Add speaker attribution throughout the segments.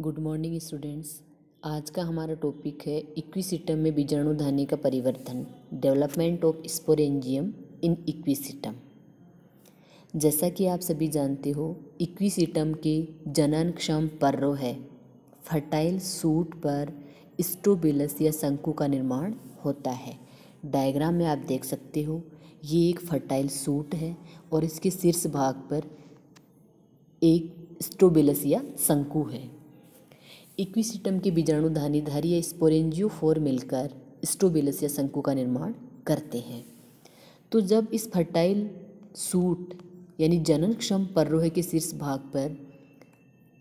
Speaker 1: Good morning students आज का हमारा टॉपिक है इक्विसिटम में बीजाणु बीजाणुधानी का परिवर्तन development of sporangium in equisetum जैसा कि आप सभी जानते हो इक्विसिटम के जनन क्षम पर्रो है। फर्टाइल सूट पर स्टोबिलस या शंकु का निर्माण होता है। डायग्राम में आप देख सकते हो, ये एक फर्टाइल सूट है और इसके शीर्ष भाग पर एक स्टोबिलस या शंकु है। इक्विसिटम के बीजाणुधानीधारी या स्पोरेंजियोफोर मिलकर स्टोबिलस या शंकु का निर्माण करते हैं। तो जब इस फर्टाइल सूट यानी जनन क्षम पर्रोह के शीर्ष भाग पर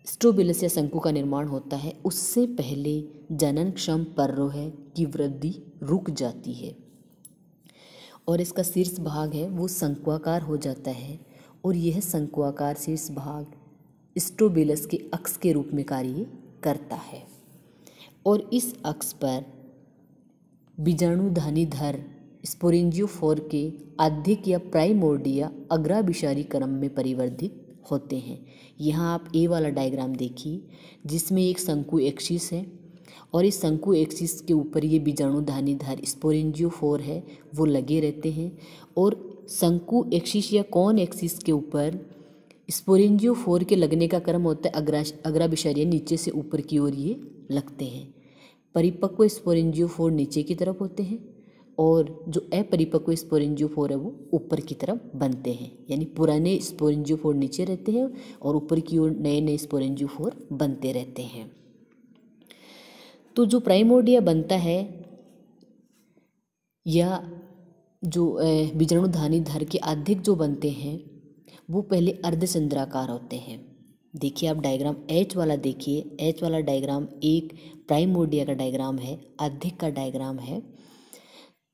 Speaker 1: स्टोबिलस या शंकु का निर्माण होता है, उससे पहले जनन क्षम पर्रोह की वृद्धि रुक जाती है और इसका शीर्ष भाग है, वो शंकुआकार हो जाता है और यह शंकुआकार शीर्ष भाग स्टोबिलस के अक्ष के रूप में कार्य करता है। और इस अक्ष पर बीजाणुधानीधर स्पोरेंजियोफोर के अधिक या प्राइमोर्डिया अग्राभिसारी क्रम में परिवर्धित होते हैं। यहाँ आप ए वाला डायग्राम देखिए, जिसमें एक शंकु एक्सिस है और इस शंकु एक्सिस के ऊपर ये बीजाणुधानीधर स्पोरेंजियोफोर है, वो लगे रहते हैं। और शंकु एक्सिस या कौन एक्सिस के ऊपर स्पोरेंजियो फोर के लगने का क्रम होता है अग्रा अग्राभिशरीय नीचे से ऊपर की ओर ये लगते हैं। परिपक्व स्पोरेंजियो फोर नीचे की तरफ़ होते हैं और जो अपरिपक्व स्पोरेंजियो फोर है वो ऊपर की तरफ़ बनते हैं। यानी पुराने स्पोरेंजियो फोर नीचे रहते हैं और ऊपर की ओर नए नए स्पोरेंजियो फोर बनते रहते हैं। तो जो प्राइमोडिया बनता है या जो बीजाणुधानी धर के अधिक जो बनते हैं वो पहले अर्धचंद्राकार होते हैं। देखिए आप डायग्राम एच वाला देखिए। एच वाला डायग्राम एक प्राइमोडिया का डायग्राम है, अधिक का डायग्राम है।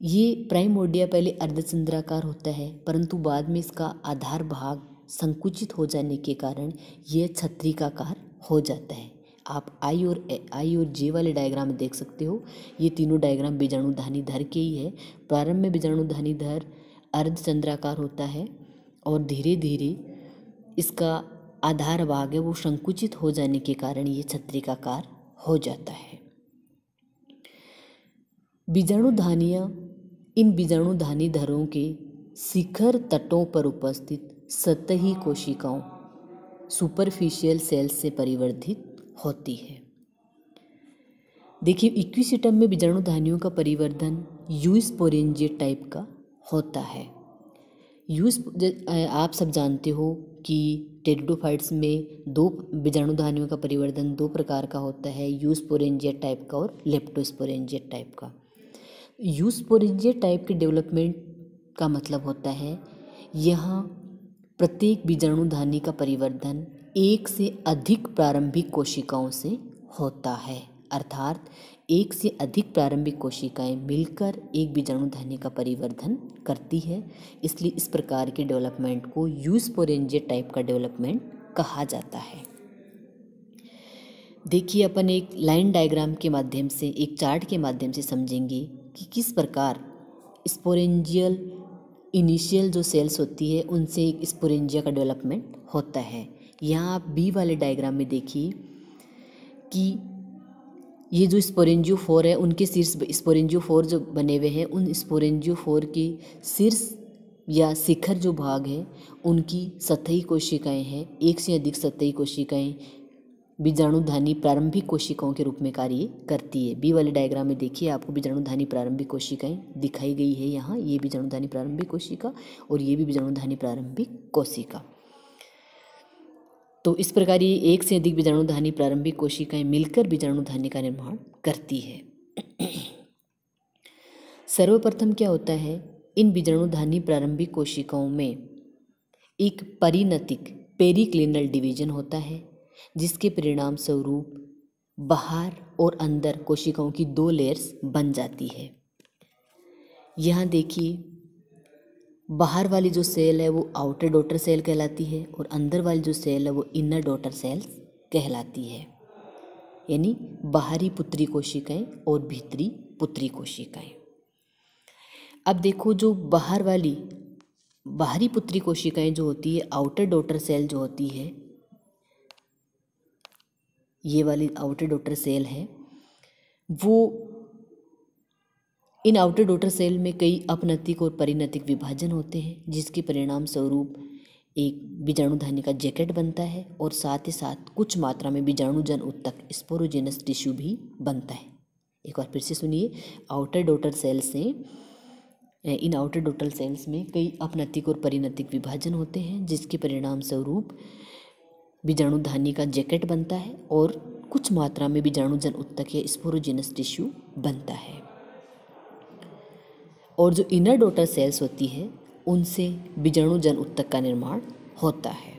Speaker 1: ये प्राइमोडिया पहले अर्धचंद्राकार होता है, परंतु बाद में इसका आधार भाग संकुचित हो जाने के कारण यह छत्रिकाकार हो जाता है। आप आई और आई और जे वाले डायग्राम में देख सकते हो। ये तीनों डायग्राम बीजाणुधानी धर के ही है। प्रारंभ में बीजाणुधानी धर अर्धचंद्राकार होता है। और धीरे धीरे इसका आधार भाग है, वो संकुचित हो जाने के कारण ये छत्रिकाकार हो जाता है। बीजाणुधानियाँ इन बीजाणुधानी धरों के शिखर तटों पर उपस्थित सतही कोशिकाओं सुपरफिशियल सेल्स से परिवर्धित होती है। देखिए इक्विसिटम में बीजाणुधानियों का परिवर्धन यूस्पोरेंजियट टाइप का होता है। यूज़ आप सब जानते हो कि टेरिडोफाइट्स में दो बीजाणुधानियों का परिवर्तन दो प्रकार का होता है यूस्पोरेंजियट टाइप का और लेप्टोस्पोरेंजियट टाइप का। यूस्पोरेंजियट टाइप के डेवलपमेंट का मतलब होता है, यहाँ प्रत्येक बीजाणुधानी का परिवर्तन एक से अधिक प्रारंभिक कोशिकाओं से होता है। अर्थात एक से अधिक प्रारंभिक कोशिकाएँ मिलकर एक बीजाणुधानी का परिवर्धन करती है। इसलिए इस प्रकार के डेवलपमेंट को यूस्पोरेंजिया टाइप का डेवलपमेंट कहा जाता है। देखिए, अपन एक लाइन डायग्राम के माध्यम से, एक चार्ट के माध्यम से समझेंगे कि किस प्रकार स्पोरेंजियल इनिशियल जो सेल्स होती है, उनसे एक स्पोरेंजिया का डेवलपमेंट होता है। यहाँ आप बी वाले डायग्राम में देखिए कि ये जो स्पोरेंजियो फोर है, उनके शीर्ष स्पोरेंजियो फोर जो बने हुए हैं, उन स्पोरेंजियो फोर के शीर्ष या शिखर जो भाग है, उनकी सतही कोशिकाएँ हैं, एक से अधिक सतही कोशिकाएँ बीजाणुधानी प्रारंभिक कोशिकाओं के रूप में कार्य करती है। बी वाले डायग्राम में देखिए, आपको बीजाणुधानी प्रारंभिक कोशिकाएँ दिखाई गई है यहाँ, ये बीजाणुधानी प्रारंभिक कोशिका और ये भी बीजाणुधानी प्रारंभिक कोशिका। तो इस प्रकार ये एक से अधिक बीजाणुधानी प्रारंभिक कोशिकाएँ मिलकर बीजाणुधानी का निर्माण करती है। सर्वप्रथम क्या होता है? इन बीजाणुधानी प्रारंभिक कोशिकाओं में एक परिणतिक पेरिक्लिनल डिवीज़न होता है, जिसके परिणाम स्वरूप बाहर और अंदर कोशिकाओं की दो लेयर्स बन जाती है। यहाँ देखिए बाहर वाली जो सेल है वो आउटर डॉटर सेल कहलाती है और अंदर वाली जो सेल है वो इनर डॉटर सेल्स कहलाती है। यानी बाहरी पुत्री कोशिकाएँ और भीतरी पुत्री कोशिकाएँ। अब देखो जो बाहर वाली, बाहरी पुत्री कोशिकाएँ जो होती है आउटर डॉटर सेल जो होती है, ये वाली आउटर डोटर सेल है, वो इन आउटर डोटर सेल में कई अपनतिक और परिणतिक विभाजन होते हैं, जिसके परिणाम स्वरूप एक बीजाणुधानी का जैकेट बनता है और साथ ही साथ कुछ मात्रा में बीजाणुजन उत्तक स्पोरोजेनस टिश्यू भी बनता है। एक बार फिर से सुनिए आउटर डोटर सेल से इन आउटर डोटल सेल्स में कई अपनतिक और परिणतिक विभाजन होते हैं, जिसके परिणाम स्वरूप बीजाणुधानी का जैकेट बनता है और कुछ मात्रा में बीजाणुजन उत्तक या स्पोरोजेनस टिश्यू बनता है। और जो इनर डोटर सेल्स होती है, उनसे बीजाणु जन उत्तक का निर्माण होता है।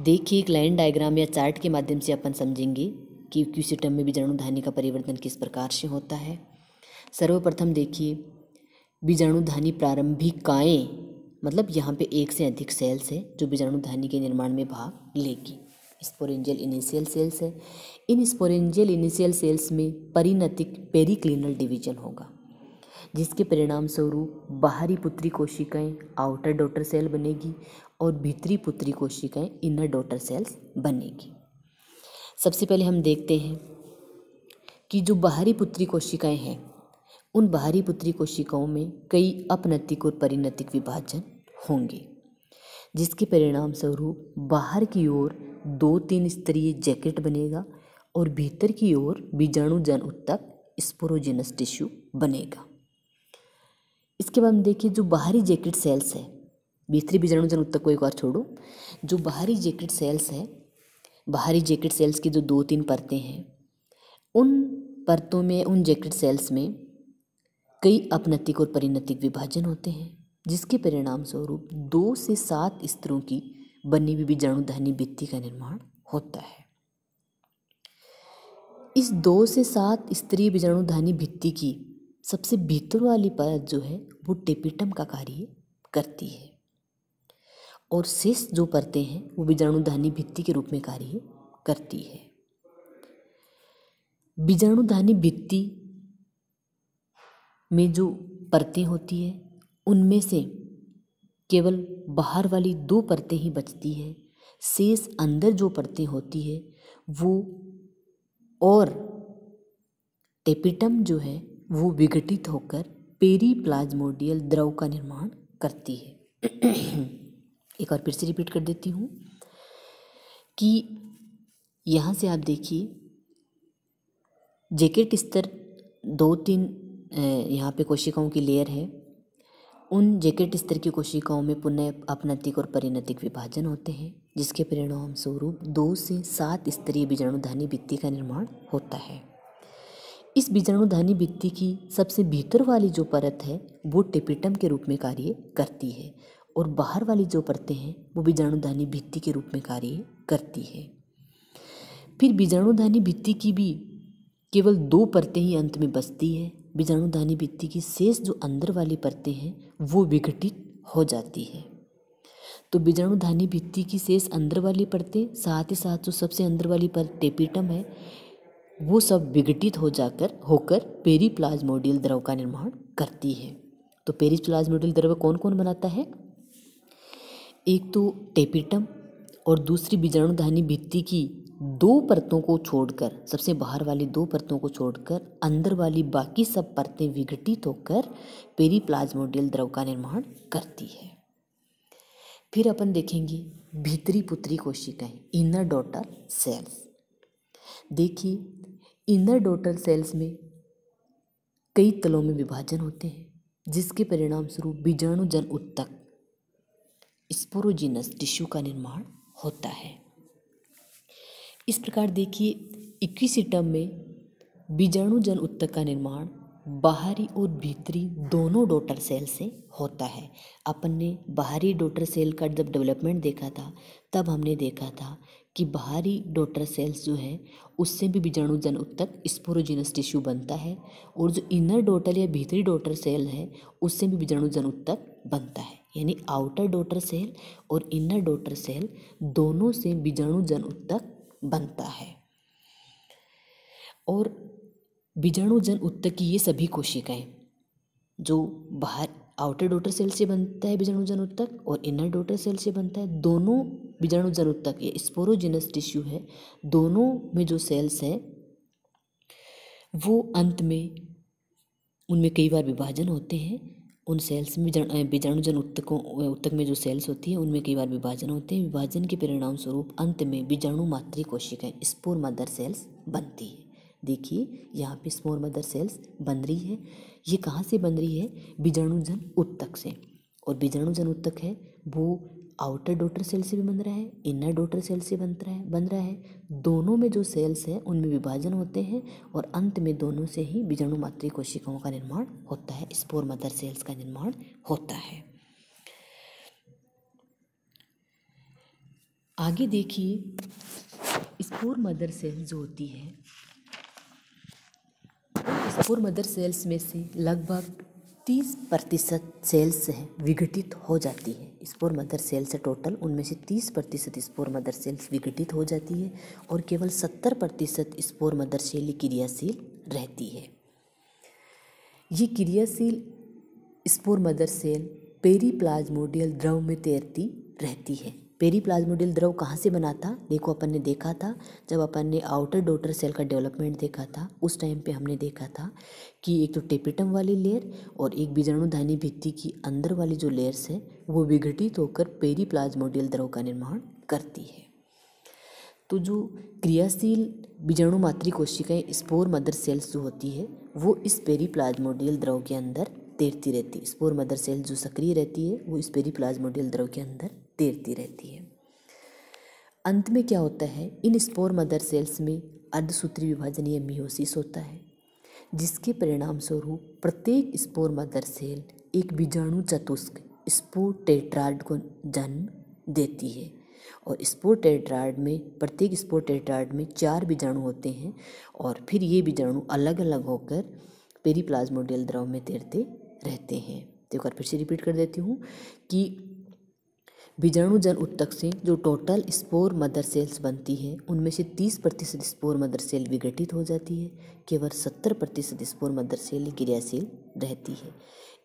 Speaker 1: देखिए, एक लाइन डायग्राम या चार्ट के माध्यम से अपन समझेंगे कि क्यूसिटम में बीजाणुधानी का परिवर्तन किस प्रकार से होता है। सर्वप्रथम देखिए बीजाणुधानी प्रारंभिकाएँ मतलब यहाँ पे एक से अधिक सेल्स है जो बीजाणुधानी के निर्माण में भाग लेगी। स्पोरेंजियल इनिशियल सेल्स है। इन स्पोरेंजियल इनिशियल सेल्स में परिणतिक पेरिक्लिनल डिवीज़न होगा। जिसके परिणाम स्वरूप बाहरी पुत्री कोशिकाएँ आउटर डॉटर सेल बनेगी और भीतरी पुत्री कोशिकाएँ इनर डॉटर सेल्स बनेगी। सबसे पहले हम देखते हैं कि जो बाहरी पुत्री कोशिकाएँ हैं, उन बाहरी पुत्री कोशिकाओं में कई अपनतिक और परिणतिक विभाजन होंगे, जिसके परिणाम स्वरूप बाहर की ओर दो तीन स्तरीय जैकेट बनेगा और भीतर की ओर बीजाणु जन उत्तक स्पोरोजेनस टिश्यू बनेगा। इसके बाद हम देखिए जो बाहरी जैकेट सेल्स है। भीतरी बीजाणु जन उत्तक को एक बार छोड़ो। जो बाहरी जैकेट सेल्स है, बाहरी जैकेट सेल्स की जो दो तीन परतें हैं, उन परतों में, उन जैकेट सेल्स में कई अपनतिक और परिणतिक विभाजन होते हैं, जिसके परिणाम स्वरूप दो से सात स्तरों की बनी हुई बीजाणुधानी भित्ति का निर्माण होता है। इस दो से सात स्तरीय बीजाणुधानी भित्ति की सबसे भीतर वाली परत जो है, वो टेपिटम का कार्य करती है। और शेष जो परतें हैं, वो बीजाणुधानी भित्ति के रूप में कार्य करती है। बीजाणुधानी भित्ति में जो परतें होती है, उनमें से केवल बाहर वाली दो परतें ही बचती है। शेष अंदर जो परतें होती है, वो और टेपिटम जो है वो विघटित होकर पेरीप्लाज्मोडियल द्रव का निर्माण करती है। एक बार फिर से रिपीट कर देती हूँ कि यहाँ से आप देखिए, जैकेट स्तर दो तीन यहाँ पे कोशिकाओं की लेयर है। उन जैकेट स्तर की कोशिकाओं में पुनः अपनतिक और परिणतिक विभाजन होते हैं, जिसके परिणाम स्वरूप दो से सात स्तरीय बीजाणुधानी भित्ति का निर्माण होता है। इस बीजाणुधानी भित्ति की सबसे भीतर वाली जो परत है, वो टेपिटम के रूप में कार्य करती है और बाहर वाली जो परतें हैं, वो बीजाणुधानी भित्ति के रूप में कार्य करती है। फिर बीजाणुधानी भित्ति की भी केवल दो परतें ही अंत में बचती है। बीजाणुधानी भित्ति की शेष जो अंदर वाली परतें हैं, वो विघटित हो जाती है। तो बीजाणुधानी भित्ति की शेष अंदर वाली परतें, साथ ही साथ जो सबसे अंदर वाली परत टेपिटम है वो सब विघटित हो जाकर, होकर पेरीप्लाज्मोडियल द्रव का निर्माण करती है। तो पेरी पेरीप्लाज्मोडियल द्रव कौन कौन बनाता है? एक तो टेपिटम और दूसरी बीजाणुधानी भित्ति की दो परतों को छोड़कर, सबसे बाहर वाली दो परतों को छोड़कर, अंदर वाली बाकी सब परतें विघटित होकर पेरी पेरीप्लाज्मोडियल द्रव का निर्माण करती है। फिर अपन देखेंगे भीतरी पुत्री कोशिकाएँ इनर डॉटर सेल्स देखिए इनर डोटल सेल्स में कई तलों में विभाजन होते हैं, जिसके परिणाम स्वरूप बीजाणु जन उत्तक स्पोरोजिनस टिश्यू का निर्माण होता है। इस प्रकार देखिए, इक्विसिटम में बीजाणु जन उत्तक का निर्माण बाहरी और भीतरी दोनों डोटर सेल से होता है। अपन ने बाहरी डोटर सेल का जब डेवलपमेंट देखा था, तब हमने देखा था कि बाहरी डोटर सेल्स जो है, उससे भी बीजाणु जन उत्तक स्पोरोजिनस टिश्यू बनता है और जो इनर डोटर या भीतरी डोटर सेल है, उससे भी बीजाणु जन उत्तक बनता है। यानी आउटर डोटर सेल और इनर डोटर सेल दोनों से बीजाणु जन उत्तक बनता है। और बीजाणु जन उत्तक की ये सभी कोशिकाएँ जो बाहर आउटर डोटर सेल से बनता है बीजाणु जनुत्तक और इनर डोटर सेल से बनता है। दोनों बीजाणु जनुत्तक ये स्पोरोजिनस टिश्यू है। दोनों में जो सेल्स हैं, वो अंत में, उनमें कई बार विभाजन होते हैं। उन सेल्स में बीजाणु जन उत्तकों उत्तक में जो सेल्स होती हैं, उनमें कई बार विभाजन होते हैं। विभाजन के परिणाम स्वरूप अंत में बीजाणु मातृ कोशिकाएँ, स्पोर मदर सेल्स बनती है। देखिए, यहाँ पे स्मॉल मदर सेल्स बन रही है। ये कहाँ से बन रही है? बीजाणुजन उत्तक से। और बीजाणुजन उत्तक है, वो आउटर डोटर सेल से भी बन रहा है इनर डोटर सेल से बन रहा है, बन रहा है। दोनों में जो सेल्स हैं, उनमें विभाजन होते हैं और अंत में दोनों से ही बीजाणु मातृ कोशिकाओं का निर्माण होता है स्पोर मदर सेल्स का निर्माण होता है। आगे देखिए स्पोर मदर सेल जो होती है स्पोर मदर सेल्स में से लगभग तीस प्रतिशत सेल्स है, विघटित हो जाती है। स्पोर मदर सेल्स टोटल, उनमें से तीस प्रतिशत स्पोर मदर सेल्स विघटित हो जाती है और केवल सत्तर प्रतिशत स्पोर मदर सेल क्रियाशील रहती है। ये क्रियाशील स्पोर मदर सेल पेरी पेरीप्लाज्मोडियल द्रव में तैरती रहती है। पेरीप्लाज्मोडियल द्रव कहाँ से बना था? देखो, अपन ने देखा था, जब अपन ने आउटर डोटर सेल का डेवलपमेंट देखा था, उस टाइम पे हमने देखा था कि एक तो टेपिटम वाली लेयर और एक बीजाणुधानी भित्ति की अंदर वाली जो लेयर्स है, वो विघटित होकर पेरीप्लाज्मोडियल द्रव का निर्माण करती है। तो जो क्रियाशील बीजाणु मातृ कोशिकाएँ स्पोर मदर सेल्स जो होती है, वो इस पेरीप्लाज्मोडियल द्रव के अंदर तैरती रहती है। स्पोर मदर सेल जो सक्रिय रहती है, वो इस पेरी पेरीप्लाज्मोडियल द्रव के अंदर तैरती रहती है। अंत में क्या होता है? इन स्पोर मदर सेल्स में अर्धसूत्री विभाजन या मियोसिस होता है, जिसके परिणाम स्वरूप प्रत्येक स्पोर मदर सेल एक बीजाणु चतुष्क स्पोर टेट्रार्ड को जन्म देती है और स्पोर टेट्रार्ड में, प्रत्येक स्पोर टेट्रार्ड में चार बीजाणु होते हैं और फिर ये बीजाणु अलग अलग होकर पेरीप्लाज्मोडियल द्रव में तैरते रहते हैं। तो एक बार फिर से रिपीट कर देती हूँ कि बीजाणुजन उत्तक से जो टोटल स्पोर मदर सेल्स बनती है, उनमें से तीस प्रतिशत स्पोर मदर सेल विघटित हो जाती है, केवल सत्तर प्रतिशत स्पोर मदर सेल क्रियाशील रहती है।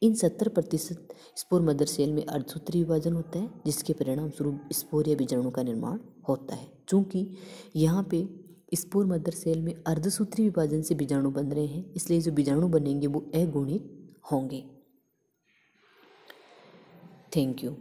Speaker 1: इन सत्तर प्रतिशत स्पोर मदर सेल में अर्धसूत्री विभाजन होता है, जिसके परिणाम स्वरूप स्पोर या बीजाणु का निर्माण होता है। चूँकि यहाँ पे स्पोर मदर सेल में अर्धसूत्री विभाजन से बीजाणु बन रहे हैं, इसलिए जो बीजाणु बनेंगे वो अगुणित होंगे। Thank you